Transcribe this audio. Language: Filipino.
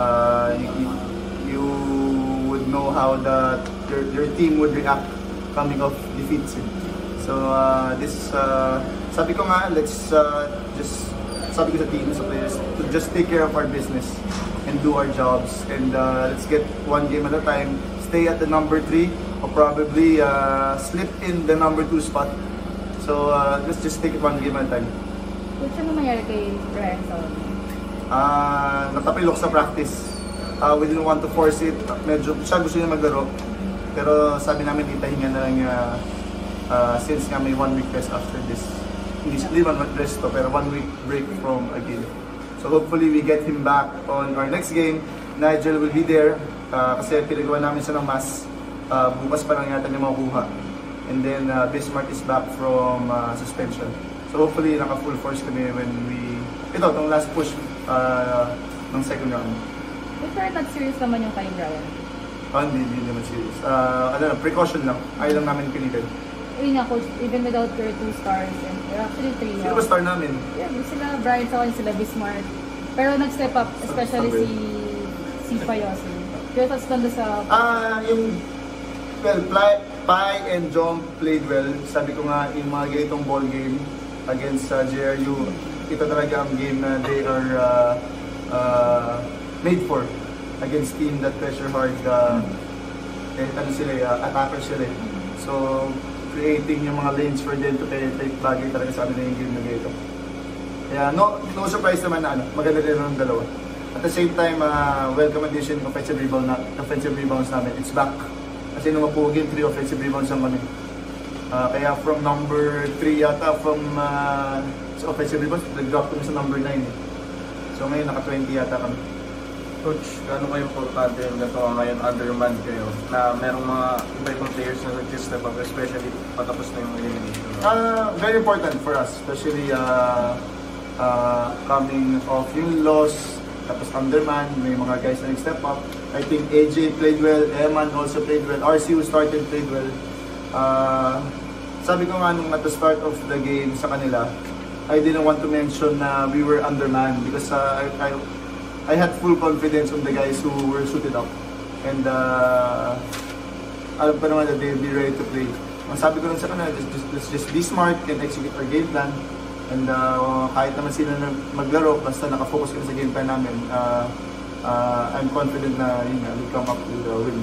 uh, you, you would know how the your, your team would react coming off defeats. So uh, this, uh, sabi ko nga, let's uh, just, sabi ko sa team, sa players, to just take care of our business and do our jobs. And uh, let's get one game at a time, stay at the number three, or probably uh, slip in the number two spot. So uh, let's just take it one game at a time. Ryan Saul? Ah, natapilok sa practice. Ah, we didn't want to force it. Medyo siya gusto niya maglaro. Pero sabi namin itahinga na lang niya ah, since nga may one week rest after this. Hindi hindi man one rest to, pero one week break from a game. So hopefully we get him back on our next game. Nigel will be there ah, kasi pinagawa namin siya ng mass. Ah, bukas pa lang yata niya makukuha. And then ah, Bismarck is back from ah, suspension. So hopefully naka full force kami when we ito tong last push ah, ng second round. If you're not serious naman yung kay Brian. Ah, hindi, hindi naman serious. Ah, ano lang, precaution lang. Ayaw lang namin pilitin. Yun nga, coach, even without your two stars, and or actually three Sino ba star namin? Yeah, sila Brian Saul, sila Bismarck. Pero nag-step up, especially si si Payosi. Your thoughts doon sa... Ah, yung well, Pai, Pai and Jong played well. Sabi ko nga, yung mga ganitong ball game against sa JRU, ito talaga ang game na they are uh, uh, made for against team that pressure hard. Uh, eh, ano sila, uh, attacker sila. eh. So, creating yung mga lanes for them to penetrate bagay talaga sa amin na yung game na ganito. Kaya no, no surprise naman na ano, maganda din ng dalawa. At the same time, uh, welcome addition offensive rebound na, offensive rebounds namin. It's back. Kasi nung mapugo game, 3 offensive rebounds lang kami. Uh, kaya from number 3 yata, from uh, sa offensive rebounds, nag-drop kami sa number 9. Eh. So ngayon, naka-20 yata kami. Coach, gaano kayo importante yung ganito ngayon underman kayo na merong mga iba-ibang players na nag-step up, especially patapos na yung elimination. Uh, very important for us, especially uh, uh, coming off yung loss, tapos underman, may mga guys na nag-step up. I think AJ played well, Eman also played well, RCU started played well. Uh, sabi ko nga nung at the start of the game sa kanila, I didn't want to mention na we were underman because uh, I, I, I had full confidence on the guys who were suited up. And uh, alam pa naman that they'll be ready to play. Ang sabi ko lang sa kanila, just, just, let's just be smart and execute our game plan. And uh, kahit naman sila na maglaro, basta nakafocus kami sa game plan namin, uh, uh, I'm confident na yun nga, we'll come up with a win.